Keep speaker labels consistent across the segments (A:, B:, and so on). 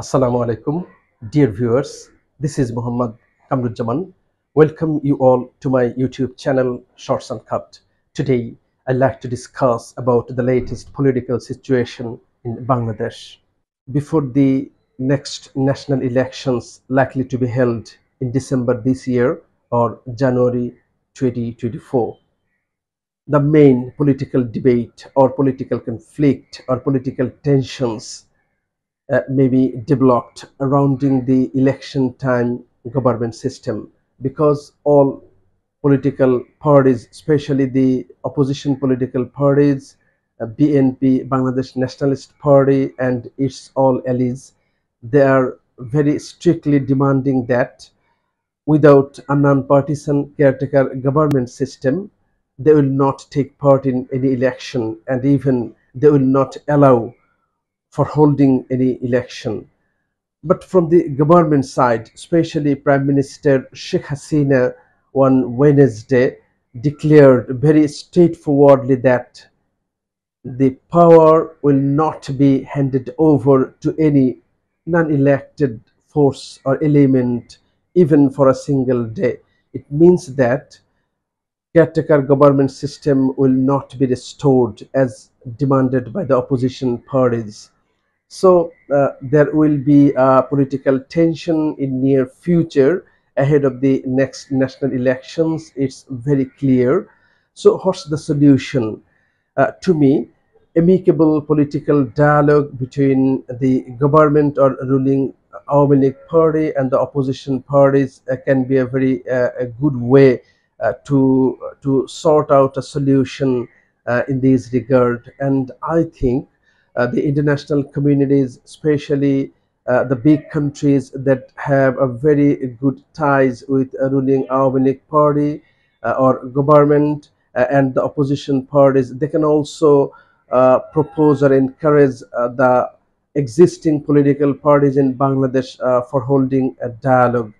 A: Assalamu alaikum, dear viewers. This is Muhammad Kamruzzaman. Welcome you all to my YouTube channel Shorts Uncut. Today, I'd like to discuss about the latest political situation in Bangladesh. Before the next national elections likely to be held in December this year or January 2024, the main political debate or political conflict or political tensions uh, may be developed surrounding the election time government system. Because all political parties, especially the opposition political parties, uh, BNP, Bangladesh Nationalist Party, and its all allies, they are very strictly demanding that without a non-partisan caretaker government system, they will not take part in any election and even they will not allow for holding any election. But from the government side, especially Prime Minister Sheikh Hasina on Wednesday declared very straightforwardly that the power will not be handed over to any non-elected force or element even for a single day. It means that caretaker government system will not be restored as demanded by the opposition parties. So uh, there will be a political tension in near future ahead of the next national elections. It's very clear. So what's the solution? Uh, to me, amicable political dialogue between the government or ruling Awami League party and the opposition parties uh, can be a very uh, a good way uh, to to sort out a solution in this regard. And I think the international communities, especially uh, the big countries that have a very good ties with a ruling Awami League party or government and the opposition parties, they can also uh, propose or encourage uh, the existing political parties in Bangladesh uh, for holding a dialogue.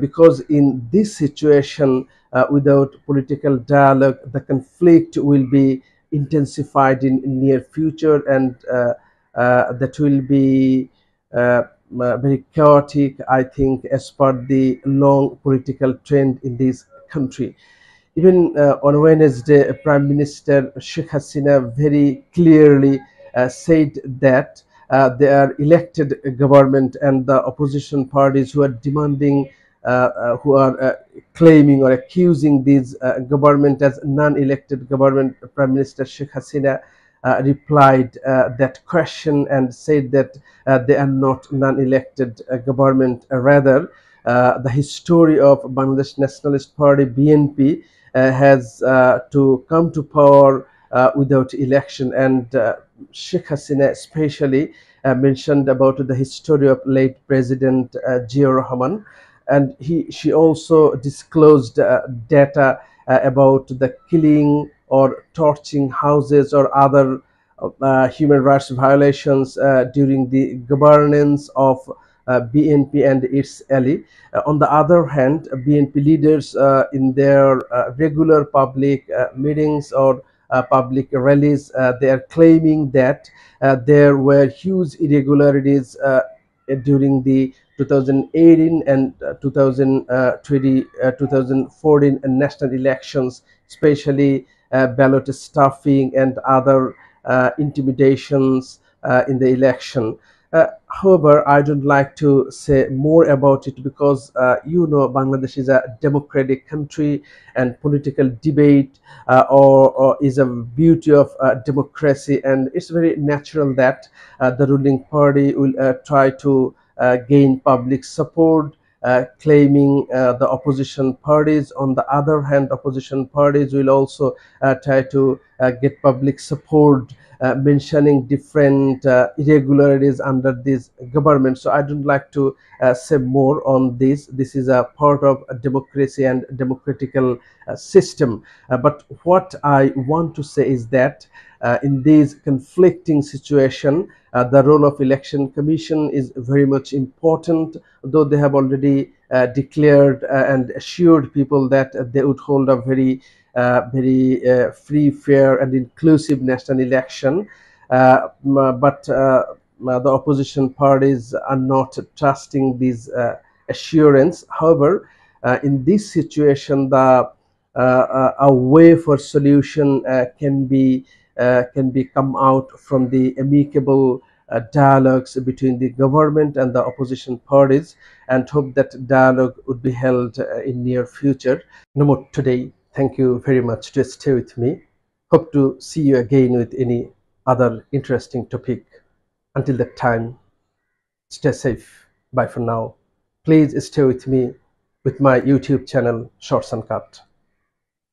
A: because in this situation, without political dialogue, the conflict will be intensified in, in near future and uh, uh, that will be uh, very chaotic, I think, as per the long political trend in this country. Even uh, on Wednesday, Prime Minister Sheikh Hasina very clearly uh, said that uh, are elected government and the opposition parties who are demanding, who are claiming or accusing this government as non-elected government, Prime Minister Sheikh Hasina uh, replied uh, that question and said that uh, they are not non-elected government. rather, the history of Bangladesh Nationalist Party (BNP) Uh, has uh, to come to power uh, without election and Sheikh Hasina especially mentioned about the history of late President uh, Rahman and he she also disclosed data about the killing or torching houses or other uh, human rights violations uh, during the governance of uh, BNP and its ally. Uh, on the other hand, BNP leaders uh, in their regular public meetings or public rallies, they are claiming that there were huge irregularities during the 2018 and uh, 2020 uh, 2014 national elections especially uh, ballot stuffing and other intimidations in the election. Uh, however, I don't like to say more about it because uh, you know Bangladesh is a democratic country and political debate uh, or, or, is a beauty of uh, democracy. And it's very natural that uh, the ruling party will uh, try to Uh, gain public support uh, claiming uh, the opposition parties. On the other hand, opposition parties will also try to get public support uh, mentioning different uh, irregularities under this government. So i don't like to uh, say more on this. This is a part of a democracy and democratical uh, system. Uh, but what i want to say is that uh, in this conflicting situation the role of election commission is very much important though they have already declared and assured people that they would hold a very uh, very uh, free, fair, and inclusive national election. Uh, but uh, the opposition parties are not trusting this uh, assurance. However, uh, in this situation, the uh, a way for solution can be can be come out from the amicable uh, dialogues between the government and the opposition parties and hope that dialogue would be held uh, in near future. No more today. Thank you very much to stay with me. Hope to see you again with any other interesting topic. Until that time, stay safe. Bye for now. Please stay with me with my YouTube channel, Shorts Uncut.